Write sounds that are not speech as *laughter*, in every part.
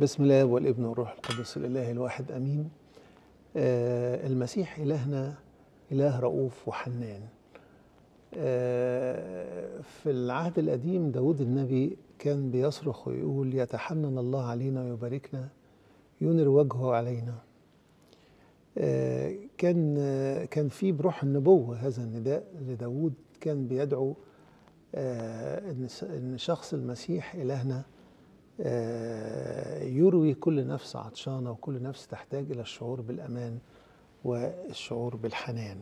بسم الله والابن والروح القدس الإله الواحد أمين. آه المسيح إلهنا إله رؤوف وحنان. آه في العهد القديم داود النبي كان بيصرخ ويقول يتحنن الله علينا ويباركنا ينر وجهه علينا. آه كان آه كان في بروح النبوة هذا النداء لداود كان بيدعو آه إن شخص المسيح إلهنا يروي كل نفس عطشانة وكل نفس تحتاج إلى الشعور بالأمان والشعور بالحنان.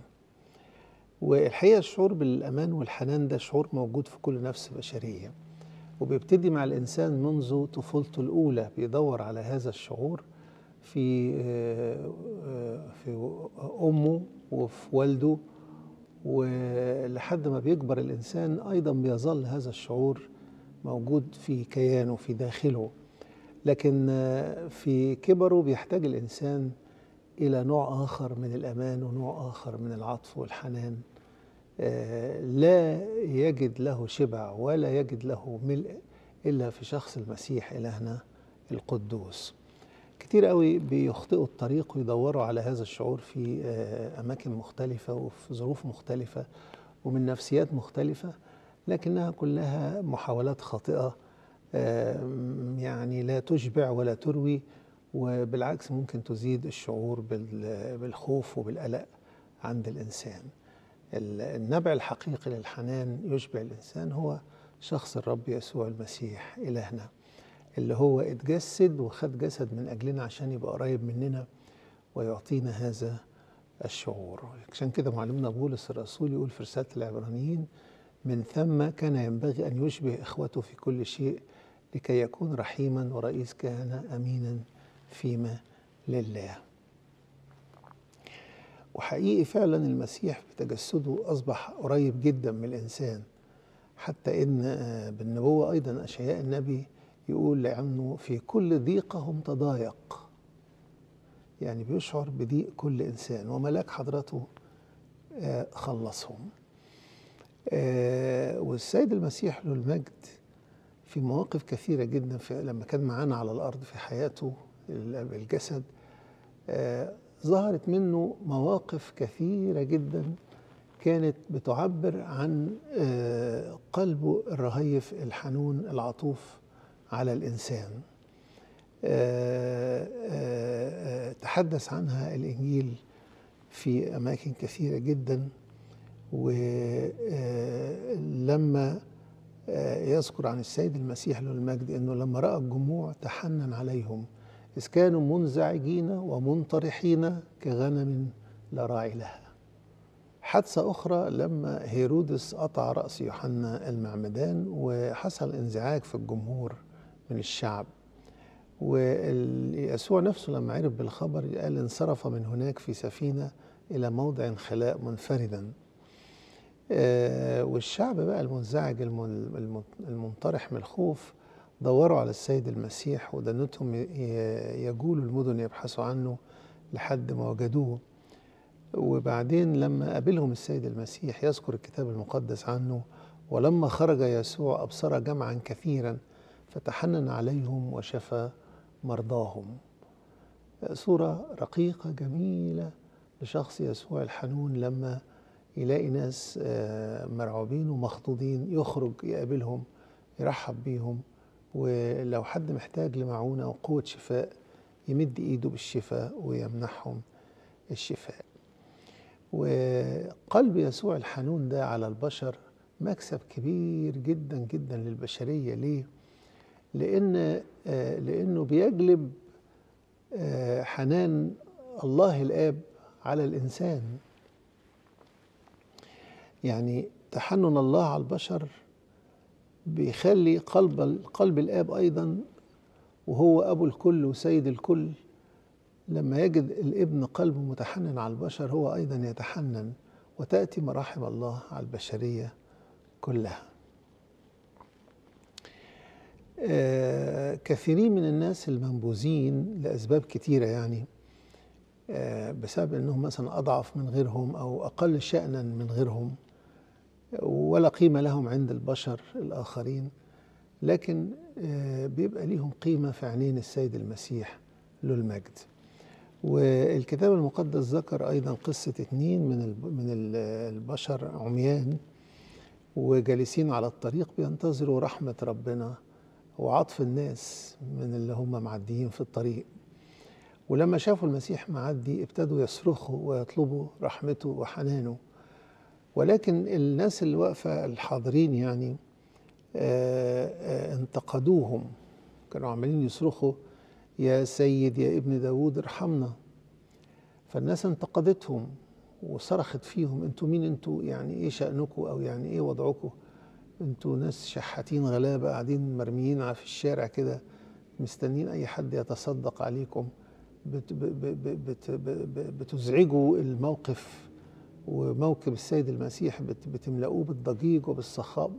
والحقيقة الشعور بالأمان والحنان ده شعور موجود في كل نفس بشرية وبيبتدي مع الإنسان منذ طفولته الأولى بيدور على هذا الشعور في في أمه وفي والده ولحد ما بيكبر الإنسان أيضا بيظل هذا الشعور موجود في كيانه في داخله. لكن في كبره بيحتاج الإنسان إلى نوع آخر من الأمان ونوع آخر من العطف والحنان. لا يجد له شبع ولا يجد له ملء إلا في شخص المسيح إلهنا القدوس. كتير قوي بيخطئوا الطريق ويدوروا على هذا الشعور في أماكن مختلفة وفي ظروف مختلفة ومن نفسيات مختلفة. لكنها كلها محاولات خاطئة يعني لا تشبع ولا تروي وبالعكس ممكن تزيد الشعور بالخوف وبالقلق عند الإنسان. النبع الحقيقي للحنان يشبع الإنسان هو شخص الرب يسوع المسيح إلهنا اللي هو اتجسد وخد جسد من أجلنا عشان يبقى قريب مننا ويعطينا هذا الشعور. عشان كده معلمنا بولس الرسول يقول في رسالة العبرانيين من ثم كان ينبغي أن يشبه إخوته في كل شيء لكي يكون رحيما ورئيس كهنة أمينا فيما لله. وحقيقي فعلا المسيح بتجسده أصبح قريب جدا من الإنسان حتى إن بالنبوة أيضا أشياء النبي يقول لأنه في كل ضيقهم تضايق. يعني بيشعر بضيق كل إنسان وملاك حضرته خلصهم. آه والسيد المسيح له المجد في مواقف كثيرة جدا في لما كان معانا على الأرض في حياته بالجسد آه ظهرت منه مواقف كثيرة جدا كانت بتعبر عن آه قلبه الرهيف الحنون العطوف على الإنسان. تحدث عنها الإنجيل في أماكن كثيرة جداً. ولما يذكر عن السيد المسيح له المجد إنه لما رأى الجموع تحنن عليهم إذ كانوا منزعجين ومنطرحين كغنم لا راعي لها. حادثة أخرى لما هيرودس قطع رأس يوحنا المعمدان وحصل انزعاج في الجمهور من الشعب. ويسوع نفسه لما عرف بالخبر قال انصرف من هناك في سفينة إلى موضع خلاء منفردا. آه والشعب بقى المنزعج المنطرح من الخوف دوروا على السيد المسيح ودنتهم يجولوا المدن يبحثوا عنه لحد ما وجدوه. وبعدين لما قابلهم السيد المسيح يذكر الكتاب المقدس عنه ولما خرج يسوع أبصر جمعا كثيرا فتحنن عليهم وشفى مرضاهم. صورة رقيقة جميلة لشخص يسوع الحنون لما يلاقي ناس مرعوبين ومخضوضين يخرج يقابلهم يرحب بيهم ولو حد محتاج لمعونة وقوة شفاء يمد إيده بالشفاء ويمنحهم الشفاء. وقلب يسوع الحنون ده على البشر مكسب كبير جدا جدا للبشرية. ليه؟ لأن لأنه بيجلب حنان الله الآب على الإنسان. يعني تحنن الله على البشر بيخلي قلب قلب الآب أيضا وهو أبو الكل وسيد الكل. لما يجد الابن قلبه متحنن على البشر هو أيضا يتحنن وتأتي مراحم الله على البشرية كلها. آه كثيرين من الناس المنبوذين لأسباب كتيرة يعني آه بسبب إنهم مثلا أضعف من غيرهم أو أقل شانا من غيرهم. ولا قيمة لهم عند البشر الآخرين لكن آه، بيبقى ليهم قيمة في عينين السيد المسيح له المجد. والكتاب المقدس ذكر أيضا قصة اتنين من من ال- البشر عميان وجالسين على الطريق بينتظروا رحمة ربنا وعطف الناس من اللي هم معديين في الطريق. ولما شافوا المسيح معدي ابتدوا يصرخوا ويطلبوا رحمته وحنانه. ولكن الناس اللي واقفة الحاضرين يعني آه، آه، انتقدوهم. كانوا عمالين يصرخوا يا سيد يا ابن داود ارحمنا. فالناس انتقدتهم وصرخت فيهم أنتوا مين؟ أنتوا يعني إيه شأنكم أو يعني إيه وضعكم أنتوا ناس شحاتين غلابة قاعدين مرميين في الشارع كده مستنين أي حد يتصدق عليكم بتزعجوا الموقف. وموكب السيد المسيح بت بتملؤوه بالضجيج وبالصخاب.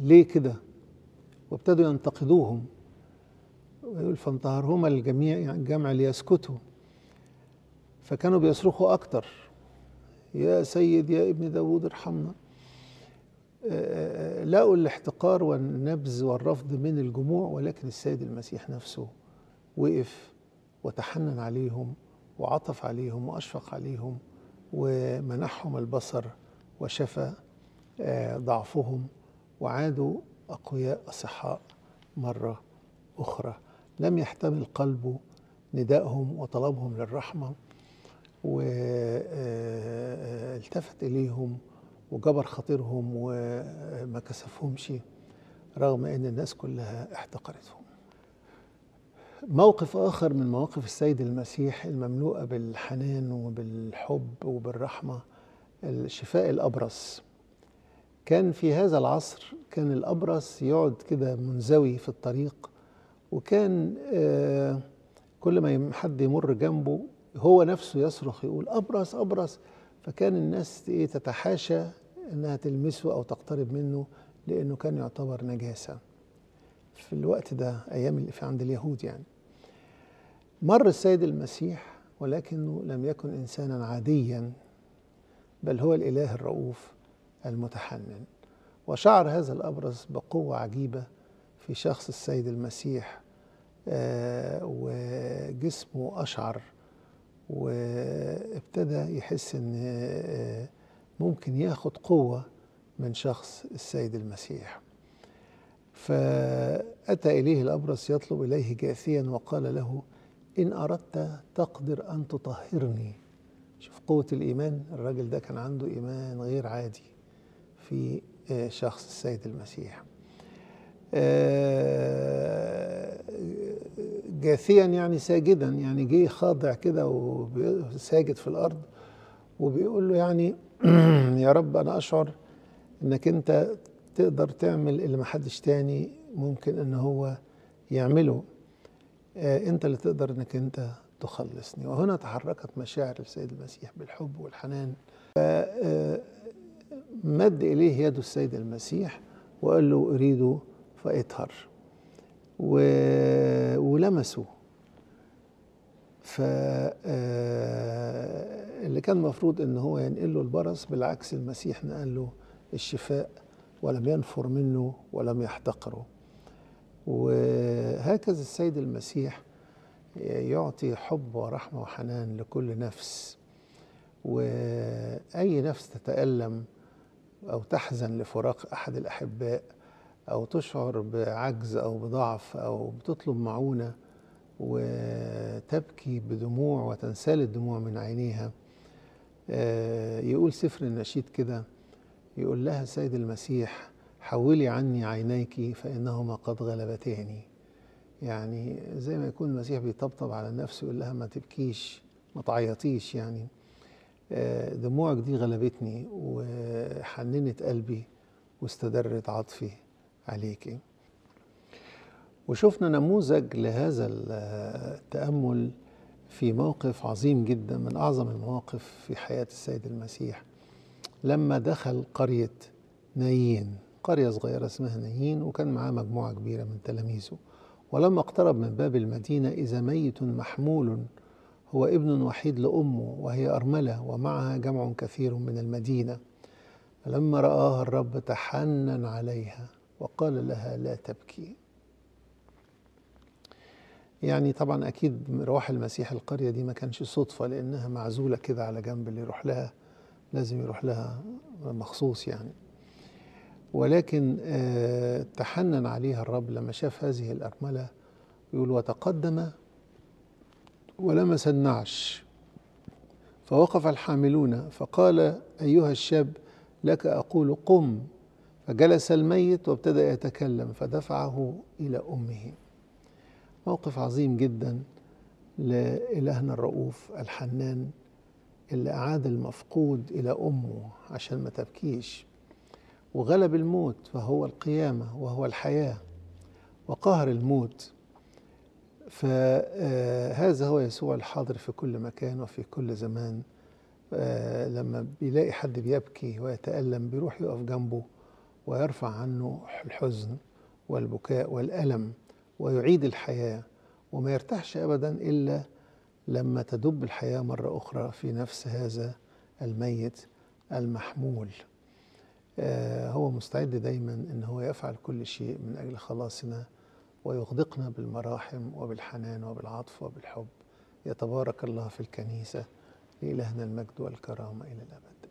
ليه كده؟ وابتدوا ينتقدوهم. ويقول فانتهرهما الجميع الجمع ليسكتوا. فكانوا بيصرخوا أكتر. يا سيد يا ابن داود ارحمنا. لقوا الاحتقار والنبذ والرفض من الجموع ولكن السيد المسيح نفسه وقف وتحنن عليهم وعطف عليهم وأشفق عليهم ومنحهم البصر وشفى آه، ضعفهم وعادوا أقوياء أصحاء مرة أخرى. لم يحتمل قلبه ندائهم وطلبهم للرحمة والتفت إليهم وجبر خاطرهم وما كسفهمش رغم أن الناس كلها احتقرتهم موقف آخر من مواقف السيد المسيح المملوءة بالحنان وبالحب وبالرحمة الشفاء الأبرص. كان في هذا العصر كان الأبرص يقعد كده منزوي في الطريق وكان آه، كل ما حد يمر جنبه هو نفسه يصرخ يقول أبرص أبرص. فكان الناس إيه تتحاشى إنها تلمسه أو تقترب منه لأنه كان يعتبر نجاسة. في الوقت ده أيام اللي في عند اليهود يعني. مر السيد المسيح ولكنه لم يكن إنسانا عاديا بل هو الإله الرؤوف المتحنن. وشعر هذا الأبرص بقوة عجيبة في شخص السيد المسيح آه، وجسمه أشعر وابتدى يحس إن آه، ممكن ياخد قوة من شخص السيد المسيح. فأتى إليه الأبرص يطلب إليه جاثيا وقال له إن أردت تقدر أن تطهرني. شوف قوة الإيمان الراجل ده كان عنده إيمان غير عادي في آه، شخص السيد المسيح. آه، جاثيا يعني ساجدا يعني جه خاضع كده وساجد في الأرض وبيقول له يعني *clears throat* يا رب أنا أشعر إنك أنت تقدر تعمل اللي محدش تاني ممكن إن هو يعمله. انت اللي تقدر انك انت تخلصني. وهنا تحركت مشاعر السيد المسيح بالحب والحنان. آه، مد إليه يده السيد المسيح وقال له اريد فإطهر. و... ولمسه. ف آه، اللي كان المفروض إن هو ينقل له البرص بالعكس المسيح نقل له الشفاء ولم ينفر منه ولم يحتقره. وهكذا السيد المسيح يعطي حب ورحمة وحنان لكل نفس. وأي نفس تتألم أو تحزن لفراق أحد الأحباء أو تشعر بعجز أو بضعف أو بتطلب معونة وتبكي بدموع وتنسال الدموع من عينيها آه، يقول سفر النشيد كده يقول لها السيد المسيح حولي عني عينيك فإنهما قد غلبتاني يعني زي ما يكون المسيح بيطبطب على نفسه يقول لها ما تبكيش ما تعيطيش يعني. آه، دموعك دي غلبتني وحننت قلبي واستدرت عطفي عليكي وشفنا نموذج لهذا التأمل في موقف عظيم جدا من أعظم المواقف في حياة السيد المسيح. لما دخل قرية نايين قرية صغيرة اسمها نايين وكان معاه مجموعة كبيرة من تلاميذه. ولما اقترب من باب المدينة إذا ميت محمول هو ابن وحيد لأمه وهي أرملة ومعها جمع كثير من المدينة. فلما رآها الرب تحنن عليها وقال لها لا تبكي. يعني طبعا أكيد رواح المسيح القرية دي ما كانش صدفة لأنها معزولة كده على جنب اللي يروح لها لازم يروح لها مخصوص يعني. ولكن آه، تحنن عليها الرب لما شاف هذه الأرملة يقول وتقدم ولمس النعش فوقف الحاملون فقال أيها الشاب لك أقول قم. فجلس الميت وابتدأ يتكلم فدفعه إلى أمه. موقف عظيم جدا لإلهنا الرؤوف الحنان اللي أعاد المفقود إلى أمه عشان ما تبكيش. وغلب الموت فهو القيامة وهو الحياة وقهر الموت. فهذا هو يسوع الحاضر في كل مكان وفي كل زمان. آه، لما بيلاقي حد بيبكي ويتألم بيروح يقف جنبه ويرفع عنه الحزن والبكاء والألم ويعيد الحياة. وما يرتاحش أبدا إلا لما تدب الحياة مرة أخرى في نفس هذا الميت المحمول. آه، هو مستعد دايما إن هو يفعل كل شيء من أجل خلاصنا ويغدقنا بالمراحم وبالحنان وبالعطف وبالحب. يتبارك الله في الكنيسة لإلهنا المجد والكرامة إلى الأبد.